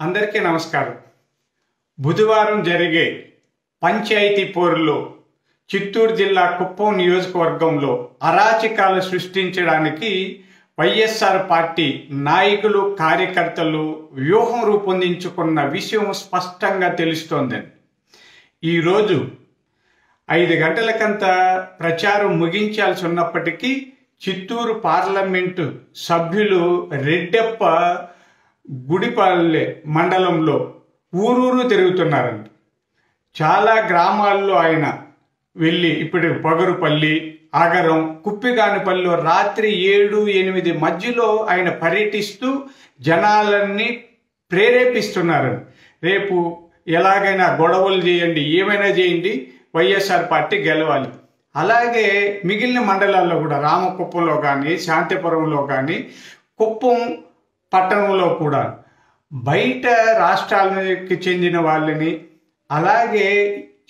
అందరికీ నమస్కారం. బుధవారం జరిగే పంచాయతీ పోరులో చిత్తూరు జిల్లా కుప్పం నియోజకవర్గంలో అరాచకాలు సృష్టించడానికి వైఎస్ఆర్ పార్టీ నాయకులు కార్యకర్తలు వ్యూహం రూపొందించుకున్న విషయం స్పష్టంగా తెలుస్తోందని ఈరోజు ఐదు గంటలకంతా ప్రచారం ముగించాల్సి ఉన్నప్పటికీ చిత్తూరు పార్లమెంటు సభ్యులు రెడ్డప్ప గుడిపల్లె మండలంలో ఊరూరు తిరుగుతున్నారండి చాలా గ్రామాల్లో ఆయన వెళ్ళి ఇప్పుడు పొగరుపల్లి ఆగరం కుప్పిగానిపల్లిలో రాత్రి ఏడు ఎనిమిది మధ్యలో ఆయన పర్యటిస్తూ జనాలన్నీ ప్రేరేపిస్తున్నారు రేపు ఎలాగైనా గొడవలు చేయండి ఏమైనా చేయండి వైఎస్ఆర్ పార్టీ గెలవాలి. అలాగే మిగిలిన మండలాల్లో కూడా రామకుప్పంలో కానీ శాంతిపురంలో కానీ కుప్పం పట్టణంలో కూడా బయట రాష్ట్రాలకి చెందిన వాళ్ళని అలాగే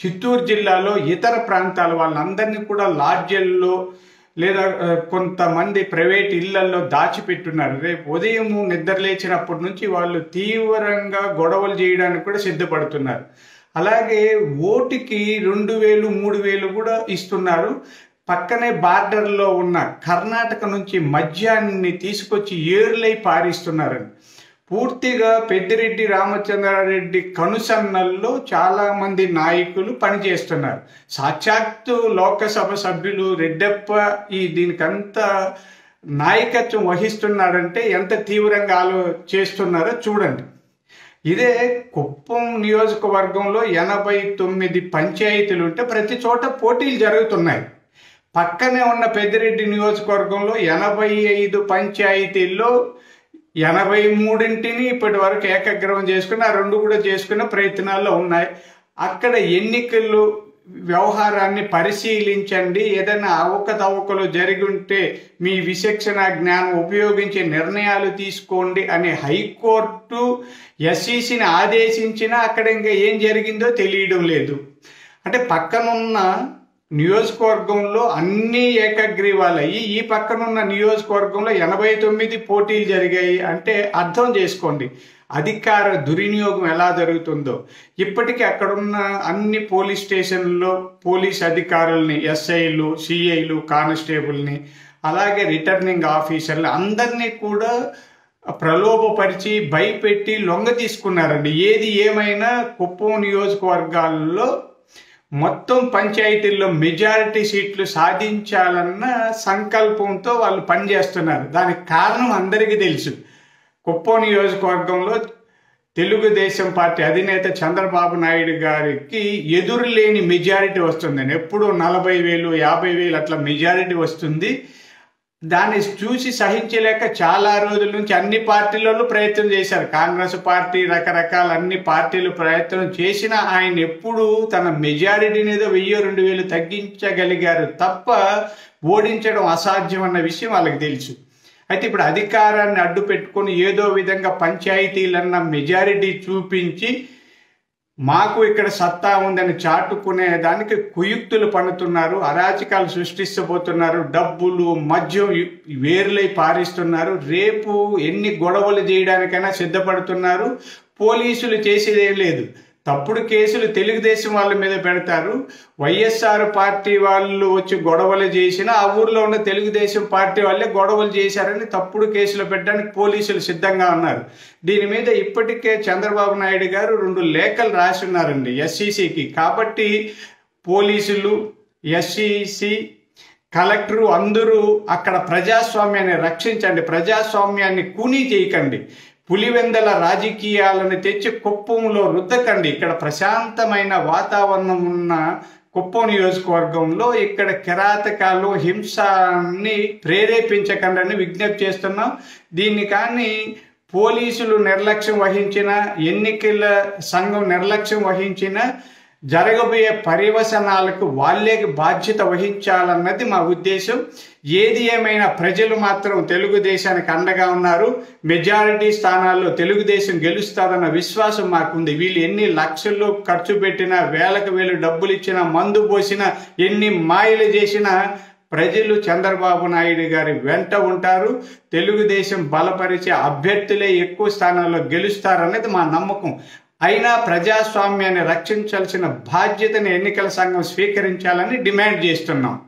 చిత్తూరు జిల్లాలో ఇతర ప్రాంతాల వాళ్ళందరినీ కూడా లాడ్జల్లో లేదా కొంతమంది ప్రైవేట్ ఇళ్ళలో దాచిపెట్టున్నారు. రేపు ఉదయం నిద్ర లేచినప్పటి నుంచి వాళ్ళు తీవ్రంగా గొడవలు చేయడానికి కూడా సిద్ధపడుతున్నారు. అలాగే ఓటుకి రెండు వేలు మూడు వేలు కూడా ఇస్తున్నారు. పక్కనే బార్డర్లో ఉన్న కర్ణాటక నుంచి మద్యాన్ని తీసుకొచ్చి ఏర్లై పారిస్తున్నారండి. పూర్తిగా పెద్దిరెడ్డి రామచంద్రారెడ్డి కనుసన్నల్లో చాలా మంది నాయకులు పనిచేస్తున్నారు. సాక్షాత్తు లోకసభ సభ్యులు రెడ్డప్ప ఈ దీనికంతా నాయకత్వం వహిస్తున్నాడంటే ఎంత తీవ్రంగా ఆలో చేస్తున్నారో చూడండి. ఇదే కుప్పం నియోజకవర్గంలో ఎనభై తొమ్మిది పంచాయతీలు ఉంటే ప్రతి చోట పోటీలు జరుగుతున్నాయి. పక్కనే ఉన్న పెద్దిరెడ్డి నియోజకవర్గంలో ఎనభై ఐదు పంచాయతీల్లో ఎనభై మూడింటిని ఇప్పటి వరకు ఏకగ్రహం చేసుకుని ఆ రెండు కూడా చేసుకునే ప్రయత్నాల్లో ఉన్నాయి. అక్కడ ఎన్నికలు వ్యవహారాన్ని పరిశీలించండి. ఏదైనా అవకతవకలు జరిగి ఉంటే మీ విచక్షణ జ్ఞానం ఉపయోగించి నిర్ణయాలు తీసుకోండి అనే హైకోర్టు ఎస్ఈసిని ఆదేశించినా అక్కడ ఇంకా ఏం జరిగిందో తెలియడం లేదు. అంటే పక్కనున్న నియోజకవర్గంలో అన్ని ఏకగ్రీవాలయ్యి ఈ పక్కనున్న నియోజకవర్గంలో ఎనభై తొమ్మిది పోటీలు జరిగాయి అంటే అర్థం చేసుకోండి. అధికార దుర్వినియోగం ఎలా జరుగుతుందో. ఇప్పటికీ అక్కడున్న అన్ని పోలీస్ స్టేషన్లో పోలీస్ అధికారుల్ని ఎస్ఐలు సిఐలు కానిస్టేబుల్ని అలాగే రిటర్నింగ్ ఆఫీసర్లు అందరినీ కూడా ప్రలోభపరిచి భయపెట్టి లొంగ తీసుకున్నారండి. ఏది ఏమైనా కుప్పం నియోజకవర్గాల్లో మొత్తం పంచాయతీల్లో మెజారిటీ సీట్లు సాధించాలన్న సంకల్పంతో వాళ్ళు పనిచేస్తున్నారు. దానికి కారణం అందరికీ తెలుసు. కుప్పం నియోజకవర్గంలో తెలుగుదేశం పార్టీ అధినేత చంద్రబాబు నాయుడు గారికి ఎదురులేని మెజారిటీ వస్తుందని ఎప్పుడు నలభై వేలు యాభై వేలు అట్లా మెజారిటీ వస్తుంది. దాన్ని చూసి సహించలేక చాలా రోజుల నుంచి అన్ని పార్టీలలో ప్రయత్నం చేశారు. కాంగ్రెస్ పార్టీ రకరకాల అన్ని పార్టీలు ప్రయత్నం చేసినా ఆయన ఎప్పుడు తన మెజారిటీని ఏదో వెయ్యి రెండు వేలు తగ్గించగలిగారు తప్ప ఓడించడం అసాధ్యం అన్న విషయం వాళ్ళకి తెలుసు. అయితే ఇప్పుడు అధికారాన్ని అడ్డు పెట్టుకొని ఏదో విధంగా పంచాయతీలన్న మెజారిటీ చూపించి మాకు ఇక్కడ సత్తా ఉందని చాటుకునే దానికి కుయుక్తులు పన్నుతున్నారు అరాచకాలు సృష్టిస్తబోతున్నారు డబ్బులు మద్యం వేరులై పారిస్తున్నారు. రేపు ఎన్ని గొడవలు చేయడానికైనా సిద్ధపడుతున్నారు. పోలీసులు చేసేదేం లేదు. తప్పుడు కేసులు తెలుగుదేశం వాళ్ళ మీద పెడతారు. వైఎస్ఆర్ పార్టీ వాళ్ళు వచ్చి గొడవలు చేసినా ఆ ఊర్లో ఉన్న తెలుగుదేశం పార్టీ వాళ్ళే గొడవలు చేశారని తప్పుడు కేసులు పెట్టడానికి పోలీసులు సిద్ధంగా ఉన్నారు. దీని మీద ఇప్పటికే చంద్రబాబు నాయుడు గారు రెండు లేఖలు రాసి ఉన్నారండి ఎస్సీసీకి కాబట్టి పోలీసులు ఎస్సీసీ కలెక్టరు అందరూ అక్కడ ప్రజాస్వామ్యాన్ని రక్షించండి. ప్రజాస్వామ్యాన్ని కూనీ చేయకండి. పులివెందల రాజకీయాలను తెచ్చి కుప్పంలో రుద్దకండి. ఇక్కడ ప్రశాంతమైన వాతావరణం ఉన్న కుప్పం నియోజకవర్గంలో ఇక్కడ కిరాతకాలు హింసాన్ని ప్రేరేపించకండి అని విజ్ఞప్తి చేస్తున్నాం. దీన్ని కానీ పోలీసులు నిర్లక్ష్యం వహించిన ఎన్నికల సంఘం నిర్లక్ష్యం వహించిన జరగబోయే పరివసనాలకు వాళ్ళే బాధ్యత వహించాలన్నది మా ఉద్దేశం. ఏది ఏమైనా ప్రజలు మాత్రం తెలుగుదేశానికి అండగా ఉన్నారు. మెజారిటీ స్థానాల్లో తెలుగుదేశం గెలుస్తారన్న విశ్వాసం మాకుంది. వీళ్ళు ఎన్ని లక్షల్లో ఖర్చు పెట్టినా వేలకు వేలు డబ్బులు ఇచ్చినా మందు పోసినా ఎన్ని మాయలు చేసినా ప్రజలు చంద్రబాబు నాయుడు గారి వెంట ఉంటారు. తెలుగుదేశం బలపరిచే అభ్యర్థులే ఎక్కువ స్థానాల్లో గెలుస్తారనేది మా నమ్మకం. అయినా ప్రజాస్వామ్యాన్ని రక్షించాల్సిన బాధ్యతను ఎన్నికల సంఘం స్వీకరించాలని డిమాండ్ చేస్తున్నాం.